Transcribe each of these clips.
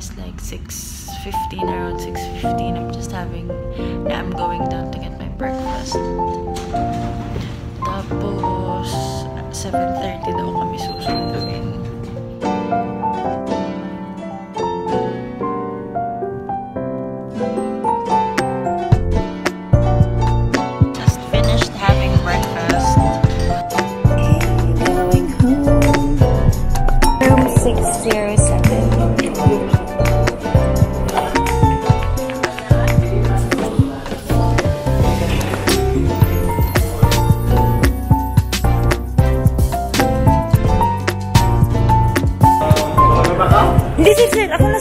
It's like 6.15, around 6.15. I'm just having, I'm going down to get my breakfast. Tapos, 7.30 daw kami susunduin.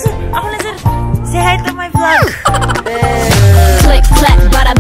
Sir. Ako na, sir. Ako na, sir. Say hi to my vlog. Click clack bada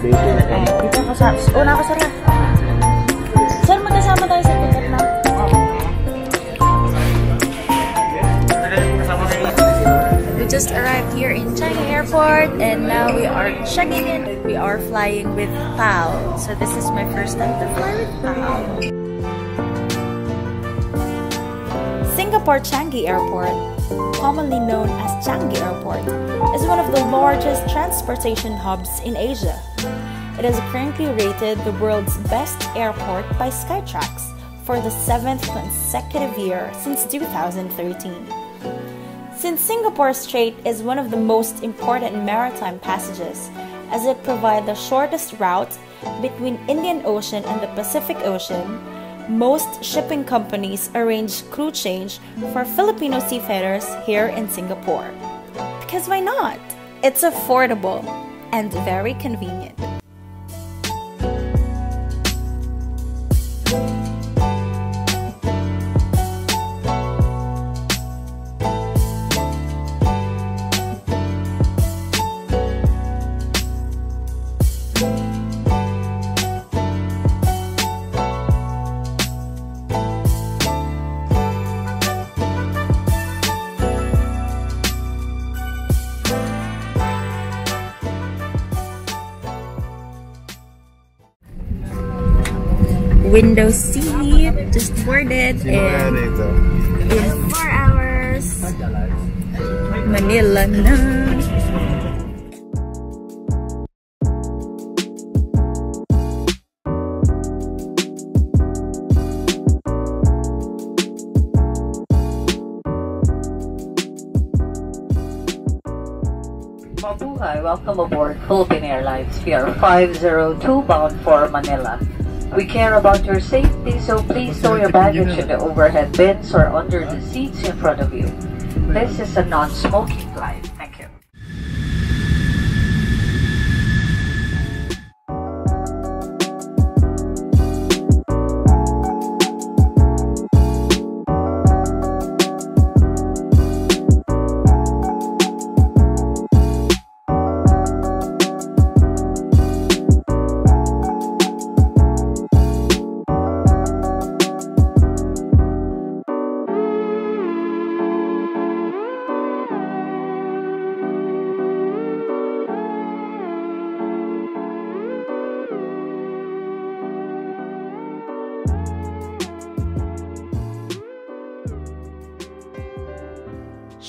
Dito. Ako sa... Una ako sir ah. Sir, magkasama tayo sa ticket na. We just arrived here in Changi Airport and now we are checking in. We are flying with PAL. So this is my first time to fly with PAL. Singapore Changi Airport, commonly known as Changi Airport, is one of the largest transportation hubs in Asia. It is currently rated the world's best airport by Skytrax for the seventh consecutive year since 2013. Since Singapore Strait is one of the most important maritime passages, as it provides the shortest route between Indian Ocean and the Pacific Ocean, most shipping companies arrange crew change for Filipino seafarers here in Singapore. Because why not? It's affordable and very convenient. Window seat, just boarded and in four hours, Manila na. Mabuhay, welcome aboard Philippine Airlines. We are 502 bound for Manila. We care about your safety, so please store your baggage in the overhead bins or under the seats in front of you. This is a non-smoking flight.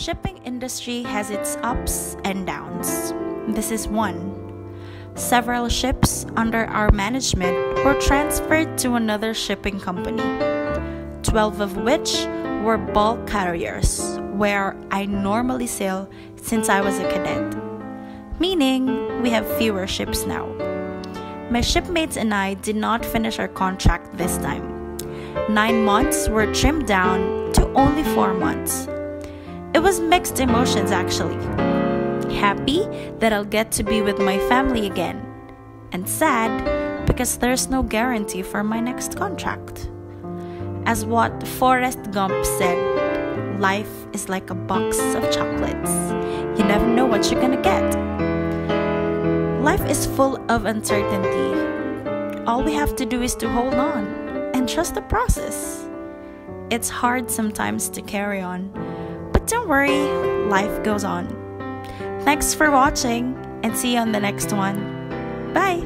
Shipping industry has its ups and downs. This is one. Several ships under our management were transferred to another shipping company, 12 of which were bulk carriers, where I normally sail since I was a cadet, meaning we have fewer ships now. My shipmates and I did not finish our contract this time. Nine months were trimmed down to only four months. It was mixed emotions actually. Happy that I'll get to be with my family again, and sad because there's no guarantee for my next contract. As what Forrest Gump said, life is like a box of chocolates. You never know what you're gonna get. Life is full of uncertainty. All we have to do is to hold on and trust the process. It's hard sometimes to carry on, but don't worry, life goes on. Thanks for watching and see you on the next one. Bye!